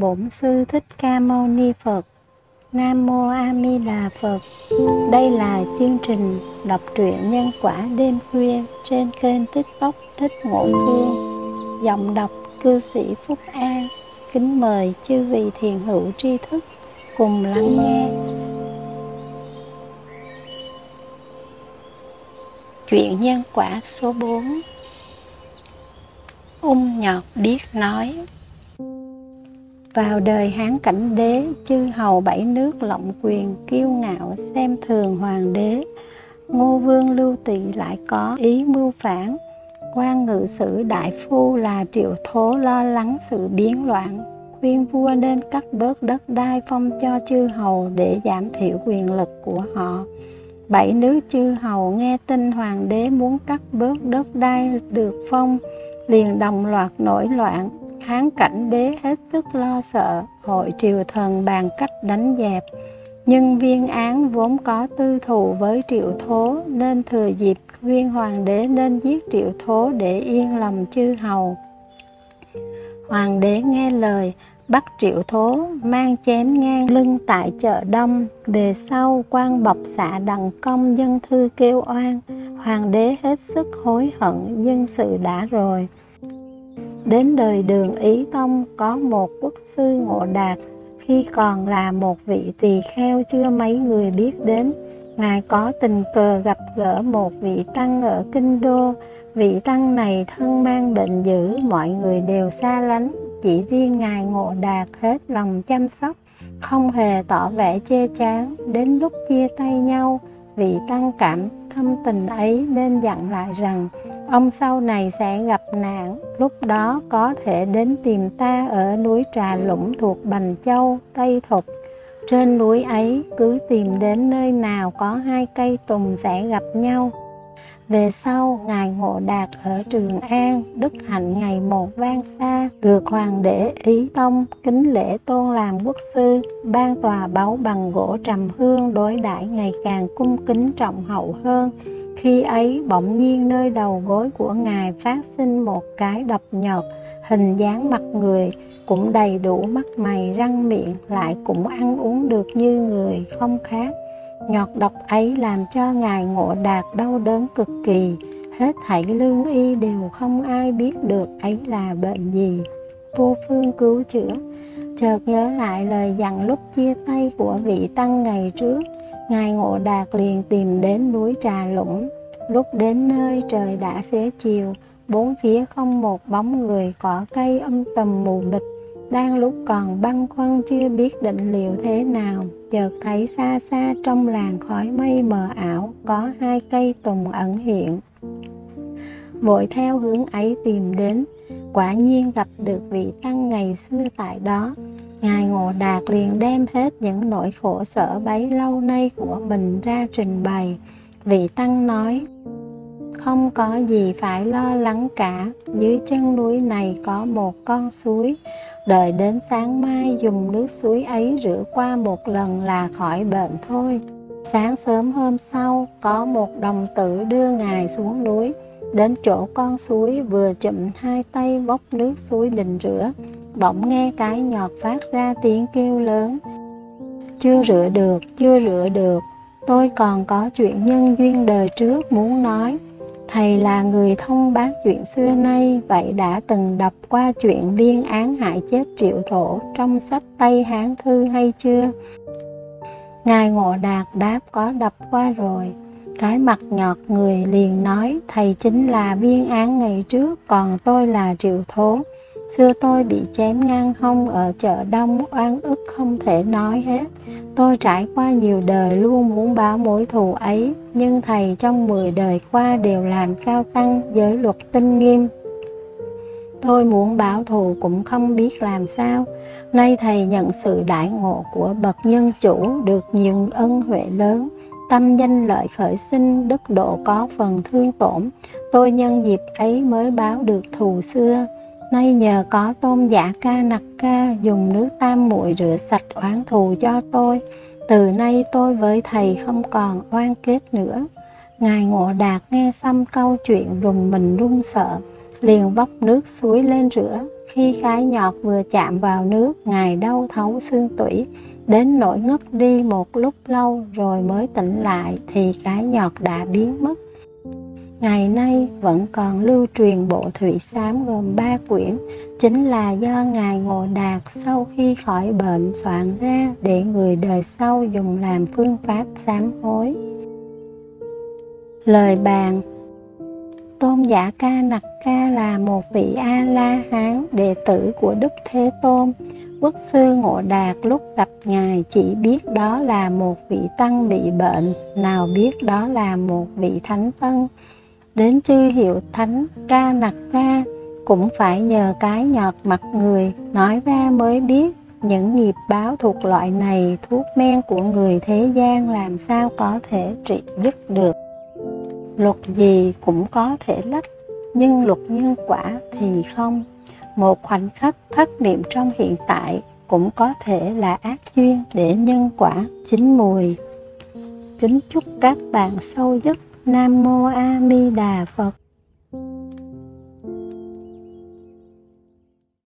Bổn Sư Thích Ca Mâu Ni Phật. Nam Mô A Di Đà Phật. Đây là chương trình đọc truyện nhân quả đêm khuya trên kênh TikTok Thích Ngộ Phương. Giọng đọc cư sĩ Phúc An. Kính mời chư vị thiền hữu tri thức cùng lắng nghe. Chuyện nhân quả số 4 Ung nhọt biết nói vào đời Hán Cảnh Đế, chư hầu bảy nước lộng quyền, kiêu ngạo, xem thường hoàng đế. Ngô Vương Lưu Tỵ lại có ý mưu phản. quan ngự sử đại phu là triệu thố lo lắng sự biến loạn, khuyên vua nên cắt bớt đất đai phong cho chư hầu để giảm thiểu quyền lực của họ. Bảy nước chư hầu nghe tin hoàng đế muốn cắt bớt đất đai được phong, liền đồng loạt nổi loạn, Hán cảnh đế hết sức lo sợ, hội triều thần bàn cách đánh dẹp. Nhưng viên án vốn có tư thù với triệu thố nên thừa dịp viên hoàng đế nên giết triệu thố để yên lòng chư hầu. Hoàng đế nghe lời, bắt triệu thố mang chém ngang lưng tại chợ đông về sau quan bọc xạ đặng công dân thư kêu oan hoàng đế hết sức hối hận nhưng sự đã rồi Đến đời đường Ý Tông có một quốc sư ngộ đạt khi còn là một vị tỳ kheo chưa mấy người biết đến. Ngài có tình cờ gặp gỡ một vị tăng ở Kinh Đô. Vị tăng này thân mang bệnh dữ, mọi người đều xa lánh. Chỉ riêng Ngài Ngộ Đạt hết lòng chăm sóc, không hề tỏ vẻ chê chán. Đến lúc chia tay nhau, vị tăng cảm, thâm tình ấy nên dặn lại rằng, ông sau này sẽ gặp nạn, lúc đó có thể đến tìm ta ở núi trà lũng thuộc bành châu, tây thục. Trên núi ấy cứ tìm đến nơi nào có hai cây tùng sẽ gặp nhau về sau, Ngài Ngộ Đạt ở Trường An, Đức Hạnh ngày một vang xa, được Hoàng đế Ý Tông kính lễ tôn làm quốc sư, ban tòa báu bằng gỗ trầm hương đối đãi ngày càng cung kính trọng hậu hơn. Khi ấy, bỗng nhiên nơi đầu gối của Ngài phát sinh một cái độc nhọt, hình dáng mặt người, cũng đầy đủ mắt mày răng miệng, lại cũng ăn uống được như người, không khác Nhọt độc ấy làm cho Ngài Ngộ Đạt đau đớn cực kỳ, hết thảy lương y đều không ai biết được ấy là bệnh gì. Vô phương cứu chữa, chợt nhớ lại lời dặn lúc chia tay của vị tăng ngày trước, Ngài Ngộ Đạt liền tìm đến núi Trà Lũng. Lúc đến nơi trời đã xế chiều, bốn phía không một bóng người, cỏ cây âm tầm mù mịt, đang lúc còn băn khoăn chưa biết định liệu thế nào, chợt thấy xa xa trong làng khói mây mờ ảo có hai cây tùng ẩn hiện. Vội theo hướng ấy tìm đến, quả nhiên gặp được vị tăng ngày xưa tại đó. Ngài ngộ đạt liền đem hết những nỗi khổ sở bấy lâu nay của mình ra trình bày. Vị tăng nói, không có gì phải lo lắng cả, dưới chân núi này có một con suối đợi đến sáng mai dùng nước suối ấy rửa qua một lần là khỏi bệnh thôi. Sáng sớm hôm sau, có một đồng tử đưa ngài xuống núi. Đến chỗ con suối vừa chụm hai tay vốc nước suối định rửa. Bỗng nghe cái nhọt phát ra tiếng kêu lớn. Chưa rửa được, chưa rửa được. Tôi còn có chuyện nhân duyên đời trước muốn nói. Thầy là người thông báo chuyện xưa nay, vậy đã từng đọc qua chuyện viên án hại chết triệu thổ trong sách Tây Hán Thư hay chưa? Ngài Ngộ Đạt đáp có đọc qua rồi. Cái mặt nhọt người liền nói, thầy chính là viên án ngày trước, còn tôi là triệu thố. Xưa tôi bị chém ngang hông ở chợ đông, oan ức không thể nói hết. Tôi trải qua nhiều đời luôn muốn báo mối thù ấy, nhưng thầy trong 10 đời qua đều làm cao tăng giới luật tinh nghiêm. Tôi muốn báo thù cũng không biết làm sao. Nay thầy nhận sự đại ngộ của bậc nhân chủ được nhiều ân huệ lớn, tâm danh lợi khởi sinh, đức độ có phần thương tổn. Tôi nhân dịp ấy mới báo được thù xưa. Nay nhờ có tôn giả ca nặc ca dùng nước tam muội rửa sạch oán thù cho tôi. Từ nay tôi với thầy không còn oan kết nữa. Ngài Ngộ Đạt nghe xong câu chuyện rùng mình run sợ, liền vóc nước suối lên rửa. khi cái nhọt vừa chạm vào nước ngài đau thấu xương tủy đến nỗi ngất đi một lúc lâu rồi mới tỉnh lại thì cái nhọt đã biến mất ngày nay vẫn còn lưu truyền bộ thủy sám gồm ba quyển. Chính là do ngài ngộ đạt sau khi khỏi bệnh soạn ra để người đời sau dùng làm phương pháp sám hối. Lời bàn. Tôn giả ca nặc ca là một vị a la hán đệ tử của đức thế tôn. Quốc sư ngộ đạt lúc gặp ngài chỉ biết đó là một vị tăng bị bệnh, nào biết đó là một vị thánh tân đến chư hiệu thánh, ca nặc ca cũng phải nhờ cái nhọt mặt người nói ra mới biết. Những nghiệp báo thuộc loại này, thuốc men của người thế gian làm sao có thể trị dứt được? Luật gì cũng có thể lách, nhưng luật nhân quả thì không. Một khoảnh khắc thất niệm trong hiện tại cũng có thể là ác duyên để nhân quả chín mùi. Kính chúc các bạn sâu giấc nam mô a di đà phật.